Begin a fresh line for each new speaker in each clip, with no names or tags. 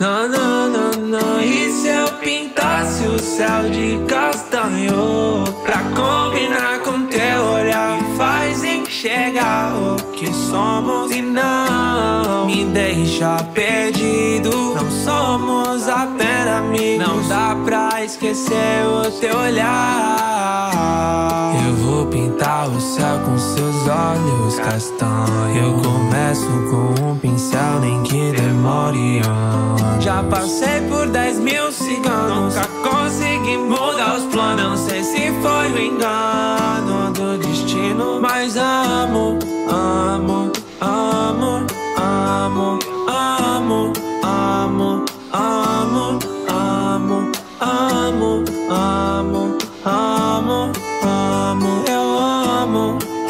Não, não, não, não. E se eu pintasse o céu de castanho pra combinar com teu olhar? Me faz enxergar o que somos e não me deixa perdido. Não somos apenas amigos. Não dá pra esquecer o teu olhar. Pintar o céu com seus olhos castanhos. Eu começo com um pincel, nem que demore anos. Já passei por 10 mil ciganos. Nunca consegui mudar os planos. Não sei se foi o engano do destino. Mas amo, amo, amo, amo, amo, amo, amo, amo, amo, amo, amo, amo,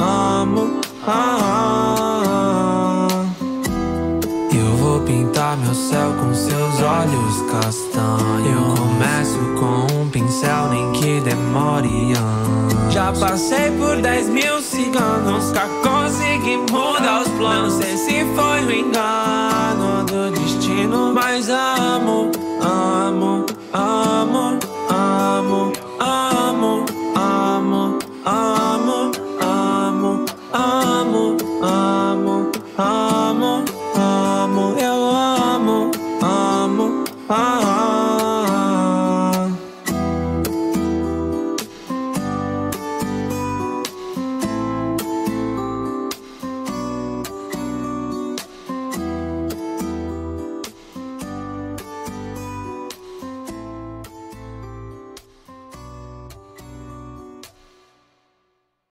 amo, amo. Eu vou pintar meu céu com seus olhos castanhos. Eu começo com um pincel, nem que demore anos. Já passei por 10 mil ciganos, nunca consegui mudar os planos. Não sei se foi o engano